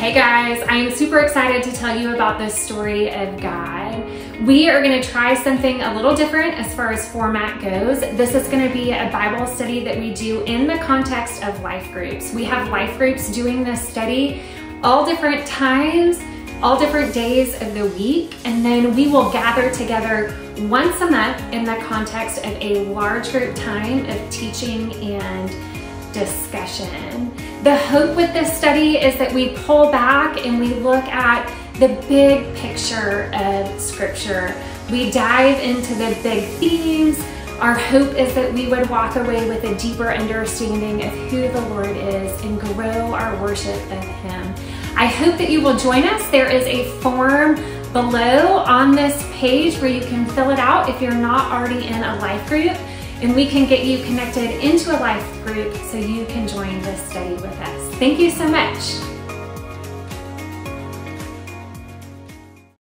Hey guys, I am super excited to tell you about this story of God. We are going to try something a little different as far as format goes. This is going to be a Bible study that we do in the context of life groups. We have life groups doing this study all different times, all different days of the week, and then we will gather together once a month in the context of a large group time of teaching and discussion. The hope with this study is that we pull back and we look at the big picture of Scripture. We dive into the big themes. Our hope is that we would walk away with a deeper understanding of who the Lord is and grow our worship of Him. I hope that you will join us. There is a form below on this page where you can fill it out if you're not already in a life group and we can get you connected into a life group so you can join this study with us. Thank you so much.